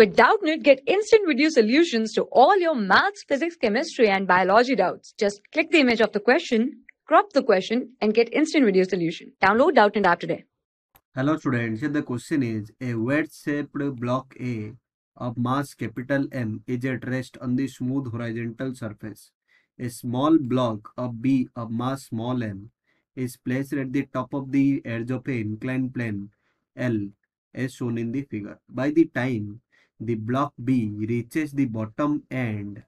With Doubtnut, get instant video solutions to all your maths, physics, chemistry, and biology doubts. Just click the image of the question, crop the question, and get instant video solution. Download Doubtnut app today. Hello students, here the question is a wedge-shaped block A of mass capital M is at rest on the smooth horizontal surface. A small block of B of mass small m is placed at the top of the edge of a inclined plane L as shown in the figure. By the time the block B reaches the bottom end,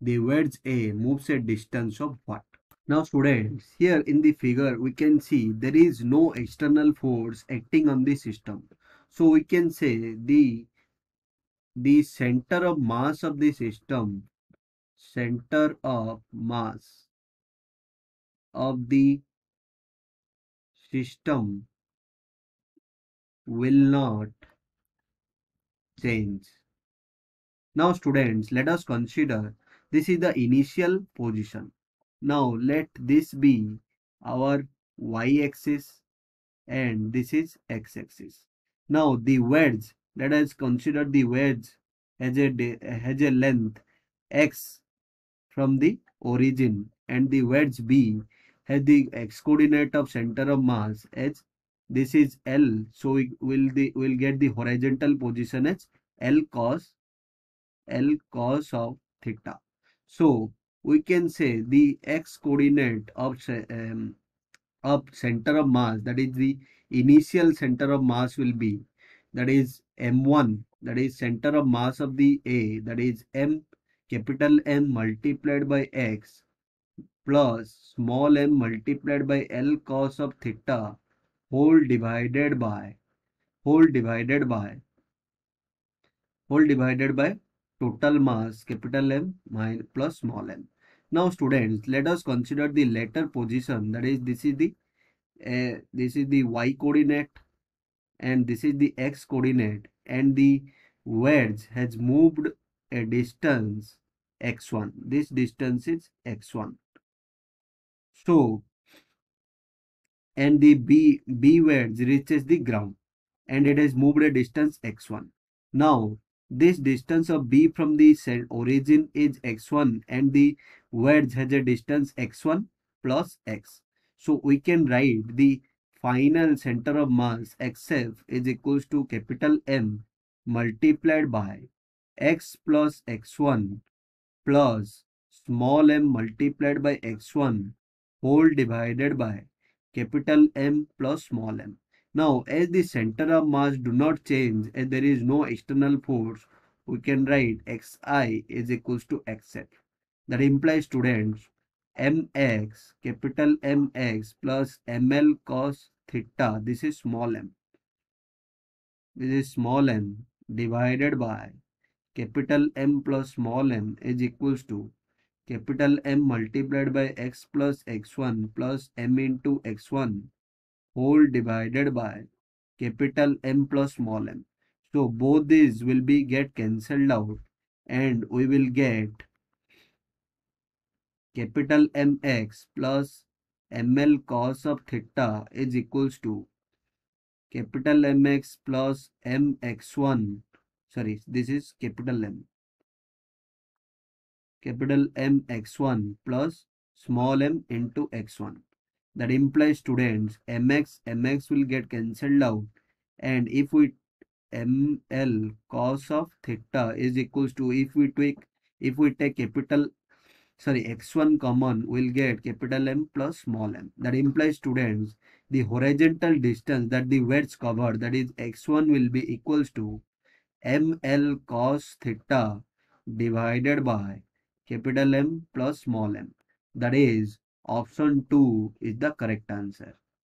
the wedge A moves a distance of what? Now students, here in the figure we can see there is no external force acting on the system. So we can say the the center of mass of the system, center of mass of the system will not change. Now students, let us consider this is the initial position. Now let this be our y-axis and this is x-axis. Now the wedge, let us consider the wedge has a, has a length x from the origin and the wedge B has the x coordinate of center of mass as this is L so we will the will get the horizontal position as L cos L cos of theta. So we can say the x coordinate of um, of center of mass that is the initial center of mass will be that is m1 that is center of mass of the a that is m capital M multiplied by x plus small m multiplied by L cos of theta whole divided by whole divided by whole divided by total mass capital M minus plus small m. Now students, let us consider the later position. That is this is the uh, this is the y coordinate and this is the x coordinate. And the wedge has moved a distance x1 this distance is x1 so and the b b wedge reaches the ground and it has moved a distance x1 now this distance of B from the origin is x1 and the wedge has a distance x1 plus x. So we can write the final center of mass xf is equals to capital M multiplied by x plus x1 plus small m multiplied by x1 whole divided by capital M plus small m. Now, as the center of mass do not change and there is no external force, we can write xi is equals to xf. That implies students mx, capital mx plus ml cos theta, this is small m. This is small m divided by capital M plus small m is equals to capital M multiplied by x plus x1 plus m into x1 whole divided by capital M plus small m. So both these will be get cancelled out and we will get capital MX plus ML cos of theta is equals to capital MX plus MX1 sorry this is capital M capital MX1 plus small m into x1 that implies students mx mx will get cancelled out. And if we ml cos of theta is equals to if we take if we take capital sorry x1 common we'll get capital M plus small m. That implies students the horizontal distance that the wedge cover that is x1 will be equals to ml cos theta divided by capital M plus small m that is Option 2 is the correct answer.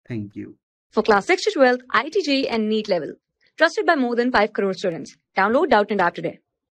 Thank you. For class 6 to 12, IIT JEE and NEET level. Trusted by more than 5 crore students. Download Doubtnut app today.